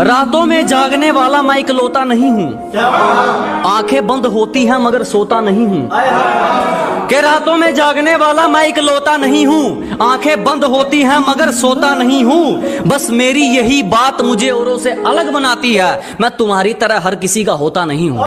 रातों में जागने वाला मैं इकलौता नहीं हूँ। आँखें बंद होती हैं, मगर सोता नहीं हूँ। के रातों में जागने वाला मैं इकलौता नहीं हूँ। आँखें बंद होती हैं, मगर सोता नहीं हूँ। बस मेरी यही बात मुझे औरों से अलग बनाती है। मैं तुम्हारी तरह हर किसी का होता नहीं हूँ।